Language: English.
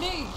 need.